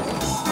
Bye.